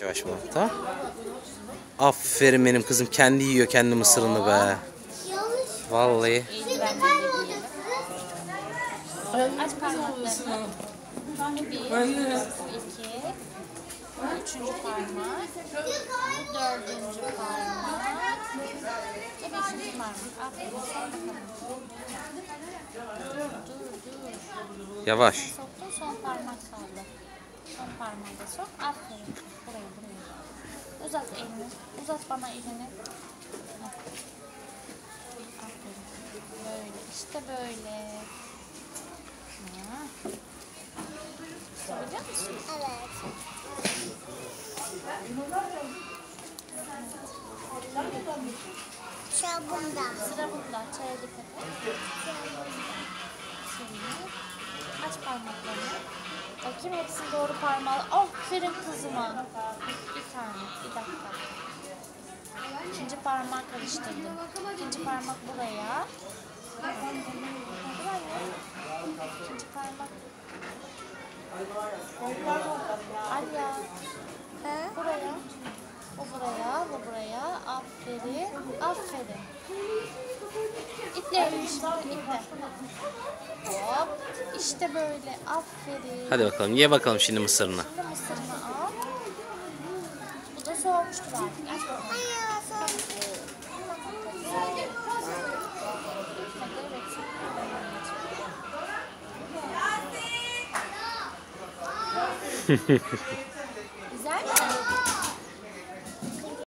Mı? Tamam. Aferin benim kızım. Kendi yiyor kendi mısırını be. Vallahi. Aç parmaklarını. Bir, iki, üçüncü parmak, dördüncü parmak beşinci parmak. Yavaş. Son parmak kaldı. Son parmağı da sok. Aferin. Buraya, buraya. Uzat elini. Uzat bana elini. Aferin. Böyle, işte böyle. Biliyor musun? Evet. Şabunda. Sıra bunda. Çaya dikkat et. Bakayım hepsini doğru parmağı. Aferin kızıma. Bir tane. Bir dakika. İkinci parmak karıştırdım. İkinci parmak buraya. İkinci parmak. Alya. Buraya. O buraya, bu buraya. Aferin. Aferin. İtle elini şimdi, itle. İşte böyle. Aferin. Hadi bakalım ye bakalım şimdi mısırını. Şimdi mısırını al. Bu da soğumuştur artık. Aç bakalım. Hadi evet.